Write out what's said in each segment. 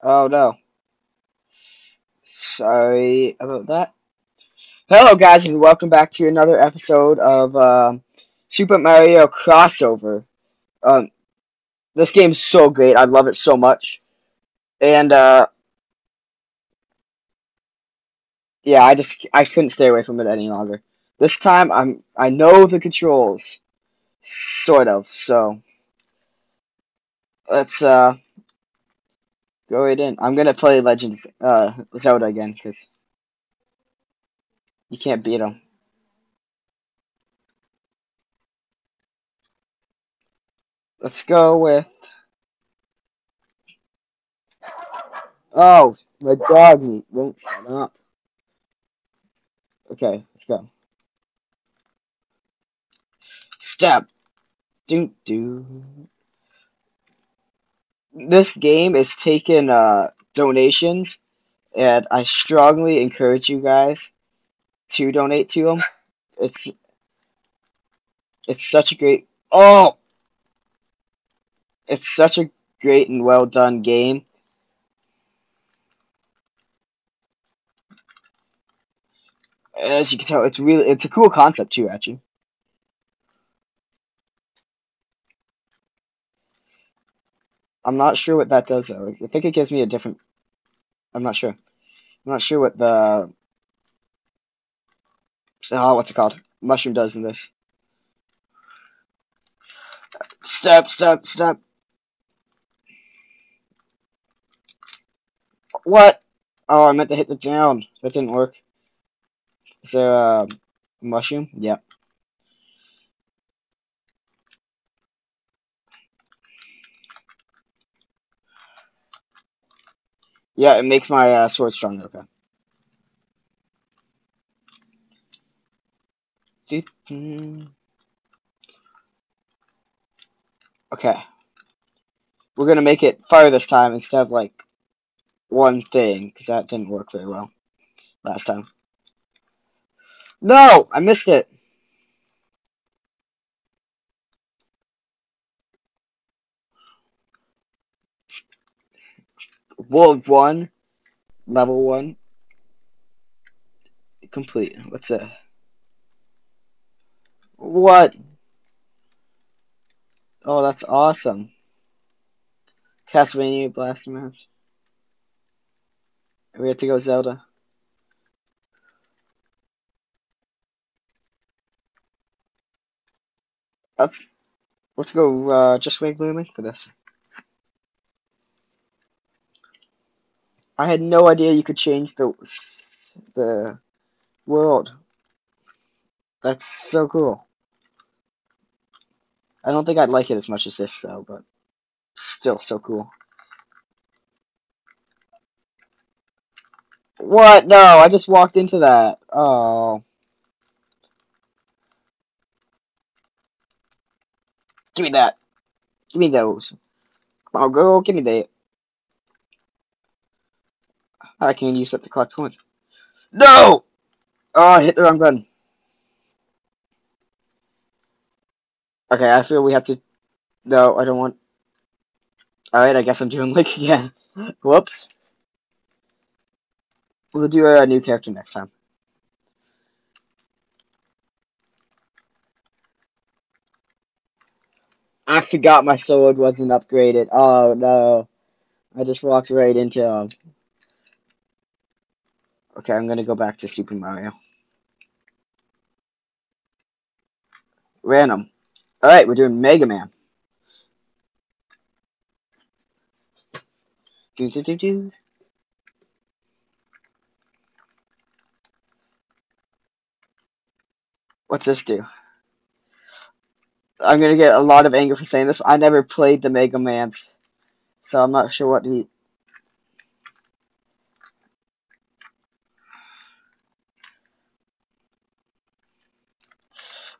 Oh no. Sorry about that. Hello guys and welcome back to another episode of um, Super Mario Crossover. Um, this game's so great. I love it so much. And uh, yeah, I just I couldn't stay away from it any longer. This time I'm I know the controls, sort of. So let's uh go right in. I'm gonna play Legends uh Zelda again because you can't beat them. Let's go with. Oh, my dog won't shut up. Okay, let's go. Step. Do do. This game is taking uh, donations, and I strongly encourage you guys to donate to them. It's it's such a great oh, it's such a great and well done game. As you can tell, it's really it's a cool concept too, actually. I'm not sure what that does though. I think it gives me a different. I'm not sure. I'm not sure what the. Oh, what's it called? Mushroom does in this. Step, step, step. What? Oh, I meant to hit the down. That didn't work. Is there a mushroom? Yep. Yeah, it makes my uh, sword stronger. Okay. Okay. We're gonna make it fire this time instead of like one thing, because that didn't work very well last time. No! I missed it! World 1, level 1, complete. What's it? What? Oh, that's awesome. Castlevania Blaster Master. We have to go Zelda. Let's let's go uh, just regular link for this. I had no idea you could change the the world. That's so cool. I don't think I'd like it as much as this though, but still so cool. What? No, I just walked into that. Oh. Give me that. Give me those. Come on, girl, give me that. I can use that to collect points. No! Oh, I hit the wrong button. Okay, I feel we have to... No, I don't want... Alright, I guess I'm doing Link again. Whoops. We'll do a new character next time. I forgot my sword wasn't upgraded. Oh, no. I just walked right into... Um... Okay, I'm gonna go back to Super Mario. Random. Alright, we're doing Mega Man. Do do do do. What's this do? I'm gonna get a lot of anger for saying this. I never played the Mega Mans, so I'm not sure what he.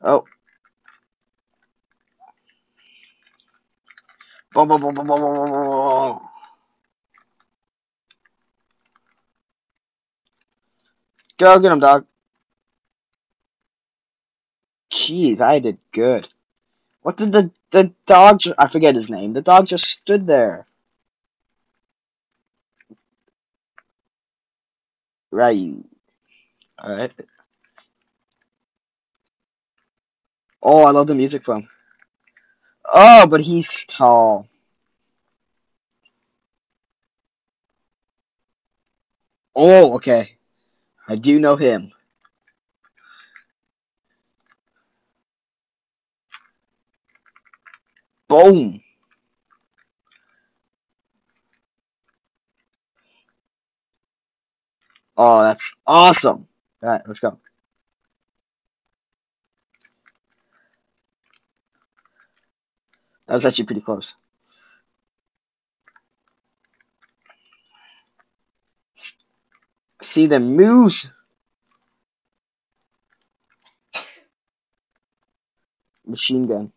Oh, Boom, boom, boom, boom, boom, boom, boom, boom. Go get him, dog. Jeez, I did good. What did the the dog? I forget his name. The dog just stood there. Right. Alright. Oh, I love the music from. Oh, but he's tall. Oh, okay. I do know him. Boom. Oh, that's awesome. All right, let's go. That was actually pretty close. See the moose. Machine gun.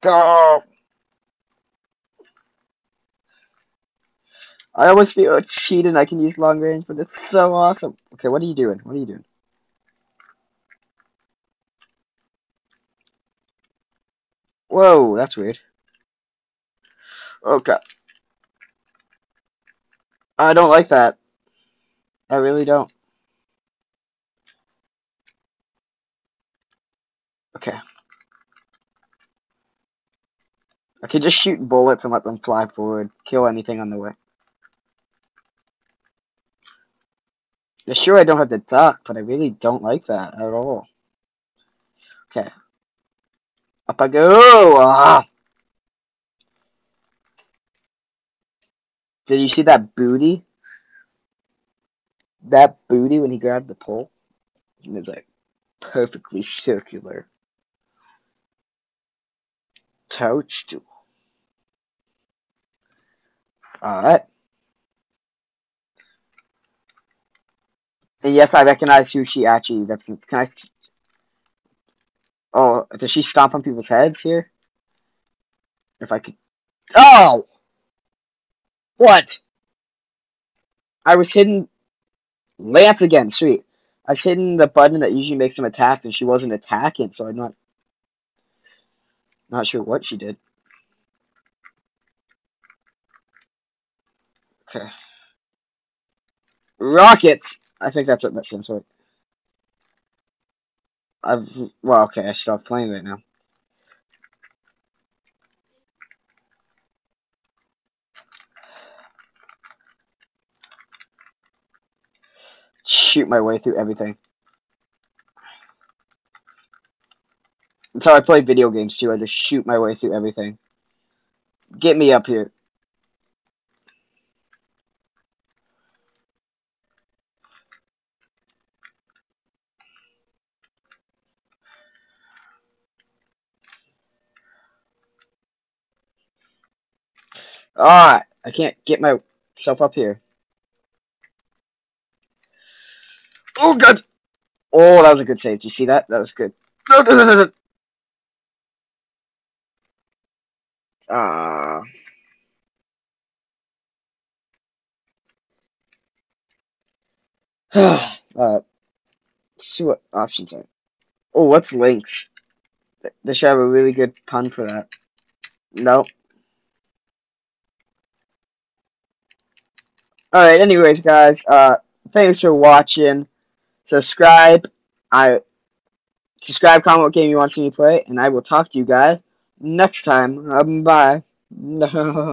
Go. I always feel cheated I can use long range, but it's so awesome. Okay, what are you doing? What are you doing? Whoa, that's weird. Okay. I don't like that. I really don't. Okay. I can just shoot bullets and let them fly forward, kill anything on the way. Yeah, sure, I don't have to duck, but I really don't like that at all. Okay. Up I go! Ah! Did you see that booty? That booty when he grabbed the pole? It was like perfectly circular. Toadstool. Alright. And yes, I recognize who she actually represents. Can I? Oh, does she stomp on people's heads here? If I could. Oh! What? I was hitting Lance again, sweet. I was hitting the button that usually makes him attack, and she wasn't attacking, so I'm not not sure what she did. Okay. Rockets! I think that's what that stands for. I've well, okay, I stopped playing right now. Shoot my way through everything. That's how I play video games too. I just shoot my way through everything. Get me up here. Alright, I can't get myself up here. Oh, God! Oh, that was a good save. Did you see that? That was good. No, no, no, no, no. Ah. uh, see what options are. Oh, what's links? They should have a really good pun for that. Nope. Alright, anyways, guys, uh, thanks for watching. Subscribe. I subscribe, comment what game you want to see me play, and I will talk to you guys next time. Um, bye.